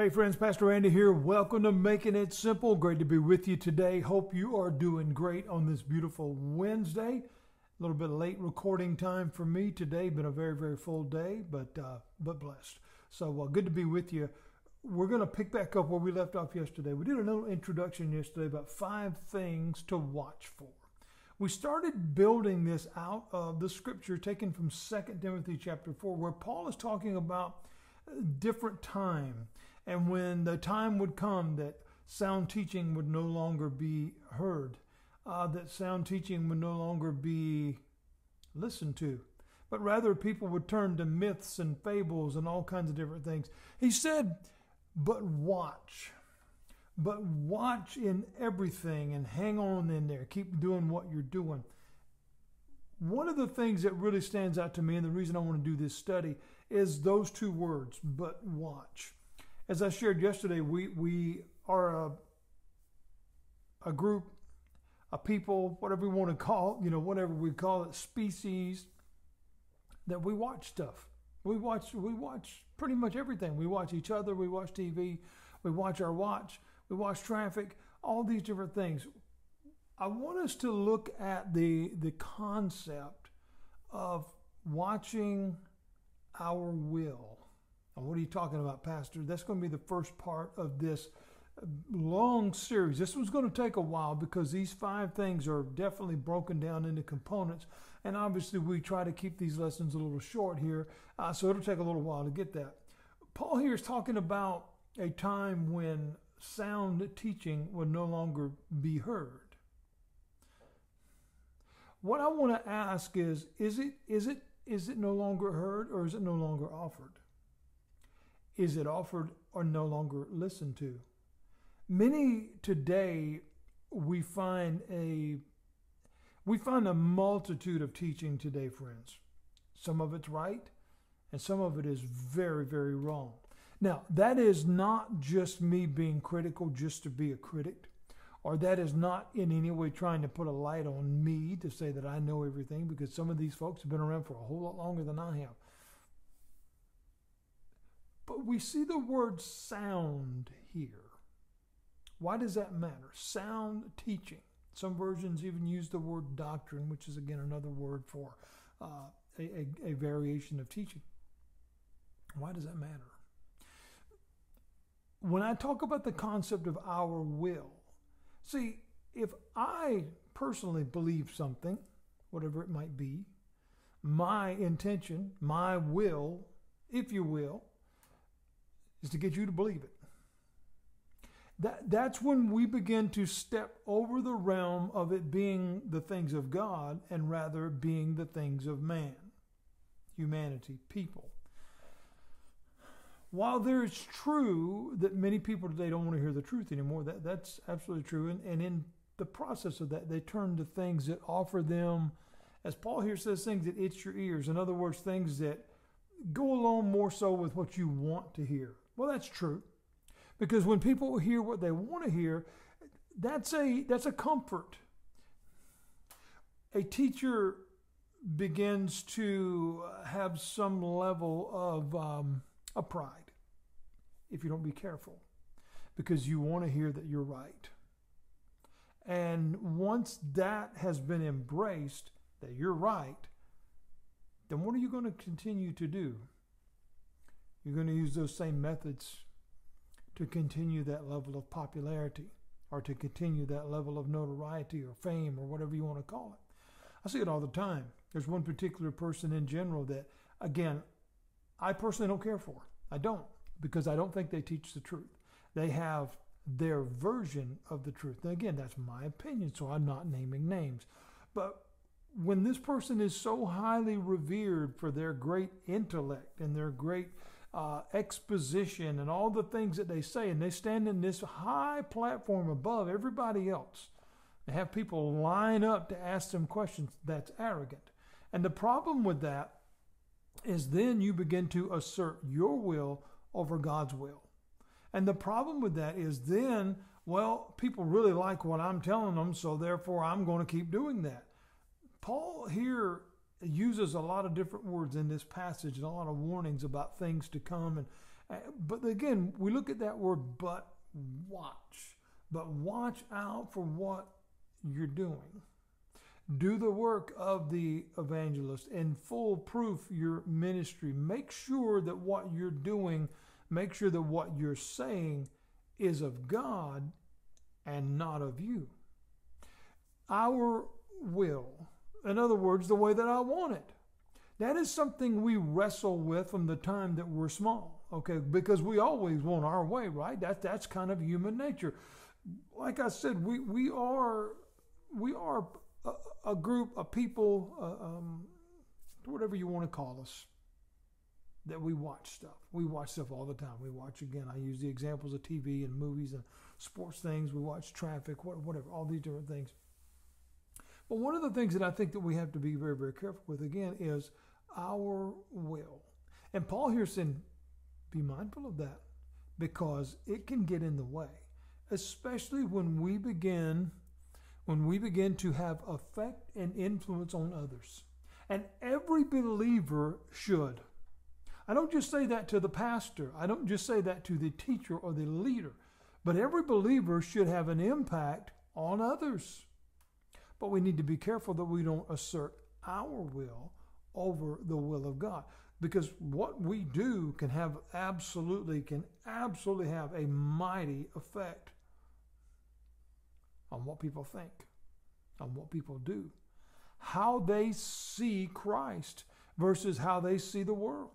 Hey friends, Pastor Andy here. Welcome to Making It Simple. Great to be with you today. Hope you are doing great on this beautiful Wednesday. A little bit late recording time for me today. Been a very, very full day, but uh, but blessed. So uh, good to be with you. We're going to pick back up where we left off yesterday. We did a little introduction yesterday about five things to watch for. We started building this out of the scripture taken from 2 Timothy chapter 4, where Paul is talking about different time and when the time would come that sound teaching would no longer be heard, uh, that sound teaching would no longer be listened to, but rather people would turn to myths and fables and all kinds of different things. He said, but watch. But watch in everything and hang on in there. Keep doing what you're doing. One of the things that really stands out to me, and the reason I want to do this study, is those two words, but watch as I shared yesterday, we, we are a, a group, a people, whatever we want to call, you know, whatever we call it, species, that we watch stuff. We watch, we watch pretty much everything. We watch each other, we watch TV, we watch our watch, we watch traffic, all these different things. I want us to look at the, the concept of watching our will what are you talking about, Pastor? That's going to be the first part of this long series. This one's going to take a while because these five things are definitely broken down into components. And obviously, we try to keep these lessons a little short here, uh, so it'll take a little while to get that. Paul here is talking about a time when sound teaching would no longer be heard. What I want to ask is is it is it is it no longer heard or is it no longer offered? Is it offered or no longer listened to? Many today we find a we find a multitude of teaching today, friends. Some of it's right, and some of it is very, very wrong. Now, that is not just me being critical just to be a critic, or that is not in any way trying to put a light on me to say that I know everything, because some of these folks have been around for a whole lot longer than I have. But we see the word sound here. Why does that matter? Sound teaching. Some versions even use the word doctrine, which is again another word for uh, a, a, a variation of teaching. Why does that matter? When I talk about the concept of our will, see, if I personally believe something, whatever it might be, my intention, my will, if you will, is to get you to believe it. That, that's when we begin to step over the realm of it being the things of God and rather being the things of man, humanity, people. While there's true that many people today don't want to hear the truth anymore, that, that's absolutely true. And, and in the process of that, they turn to things that offer them, as Paul here says, things that itch your ears. In other words, things that go along more so with what you want to hear. Well, that's true. Because when people hear what they want to hear, that's a that's a comfort. A teacher begins to have some level of um, a pride if you don't be careful, because you want to hear that you're right. And once that has been embraced, that you're right, then what are you going to continue to do? You're going to use those same methods to continue that level of popularity or to continue that level of notoriety or fame or whatever you want to call it. I see it all the time. There's one particular person in general that, again, I personally don't care for. I don't because I don't think they teach the truth. They have their version of the truth. Now, again, that's my opinion, so I'm not naming names. But when this person is so highly revered for their great intellect and their great uh, exposition and all the things that they say, and they stand in this high platform above everybody else. They have people line up to ask them questions. That's arrogant. And the problem with that is then you begin to assert your will over God's will. And the problem with that is then, well, people really like what I'm telling them, so therefore I'm going to keep doing that. Paul here uses a lot of different words in this passage and a lot of warnings about things to come and Uh, but again, we look at that word, but watch. But watch out for what you're doing. Do the work of the evangelist and full proof your ministry. Make sure that what you're doing, make sure that what you're saying is of God and not of you. Our will, in other words, the way that I want it. That is something we wrestle with from the time that we're small, okay? Because we always want our way, right? That, that's kind of human nature. Like I said, we, we are we are a, a group of people, uh, um, whatever you want to call us, that we watch stuff. We watch stuff all the time. We watch again. I use the examples of TV and movies and sports things. We watch traffic, whatever, all these different things. But one of the things that I think that we have to be very, very careful with again is our will. And Paul here said, be mindful of that because it can get in the way, especially when we begin when we begin to have effect and influence on others. And every believer should. I don't just say that to the pastor. I don't just say that to the teacher or the leader. But every believer should have an impact on others. But we need to be careful that we don't assert our will over the will of God. Because what we do can have absolutely, can absolutely have a mighty effect on what people think, on what people do, how they see Christ versus how they see the world.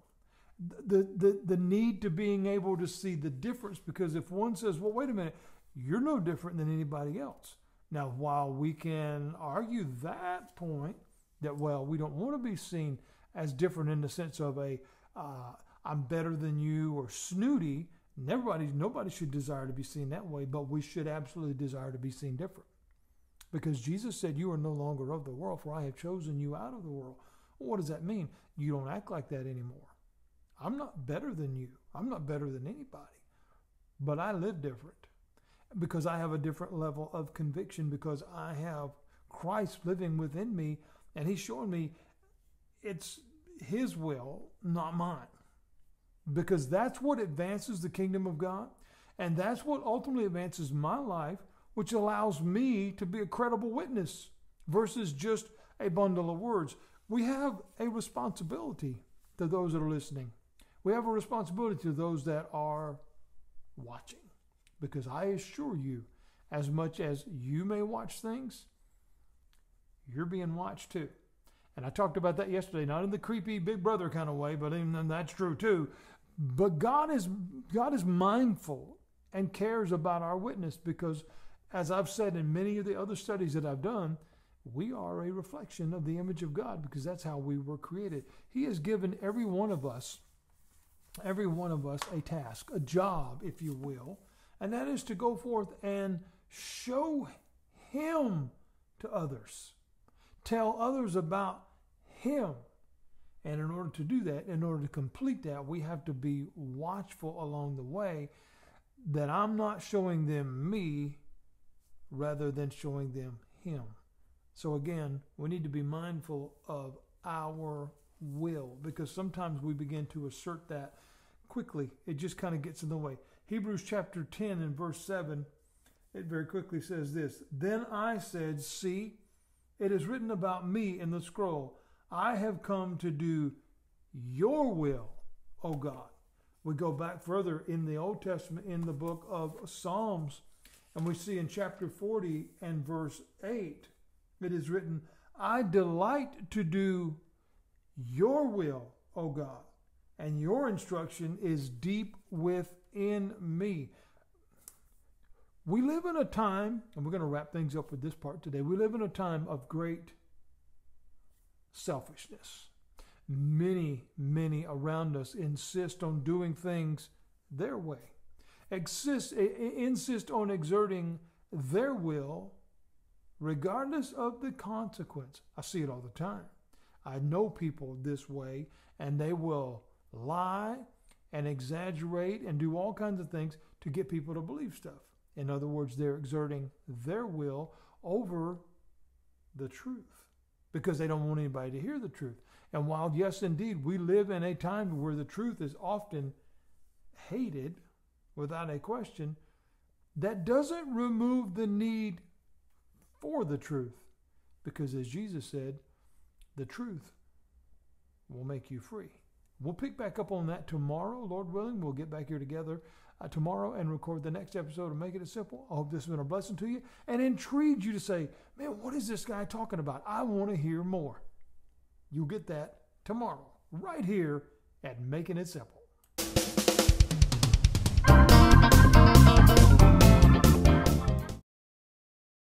The, the, the need to being able to see the difference because if one says, well, wait a minute, you're no different than anybody else. Now, while we can argue that point, that, well, we don't want to be seen as different in the sense of a, uh, I'm better than you or snooty. Everybody, nobody should desire to be seen that way, but we should absolutely desire to be seen different. Because Jesus said, You are no longer of the world, for I have chosen you out of the world. Well, what does that mean? You don't act like that anymore. I'm not better than you. I'm not better than anybody. But I live different because I have a different level of conviction because I have Christ living within me and He's showing me it's His will, not mine because that's what advances the kingdom of God. And that's what ultimately advances my life, which allows me to be a credible witness versus just a bundle of words. We have a responsibility to those that are listening. We have a responsibility to those that are watching. Because I assure you, as much as you may watch things, you're being watched too. And I talked about that yesterday, not in the creepy big brother kind of way, but that's true too. But God is God is mindful and cares about our witness because as I've said in many of the other studies that I've done, we are a reflection of the image of God because that's how we were created. He has given every one of us every one of us a task, a job, if you will, and that is to go forth and show him to others. Tell others about him and in order to do that, in order to complete that, we have to be watchful along the way that I'm not showing them me rather than showing them Him. So again, we need to be mindful of our will because sometimes we begin to assert that quickly. It just kind of gets in the way. Hebrews chapter 10 and verse 7, it very quickly says this Then I said, See, it is written about me in the scroll. I have come to do your will, O God. We go back further in the Old Testament in the book of Psalms, and we see in chapter 40 and verse 8, it is written, I delight to do your will, O God, and your instruction is deep within me. We live in a time, and we're going to wrap things up with this part today. We live in a time of great selfishness. Many, many around us insist on doing things their way, insist, insist on exerting their will regardless of the consequence. I see it all the time. I know people this way, and they will lie and exaggerate and do all kinds of things to get people to believe stuff. In other words, they're exerting their will over the truth because they don't want anybody to hear the truth. And while, yes, indeed, we live in a time where the truth is often hated without a question, that doesn't remove the need for the truth. Because as Jesus said, the truth will make you free. We'll pick back up on that tomorrow, Lord willing. We'll get back here together uh, tomorrow and record the next episode of Make It Simple. I hope this has been a blessing to you and intrigued you to say, man, what is this guy talking about? I want to hear more. You'll get that tomorrow, right here at Making It Simple.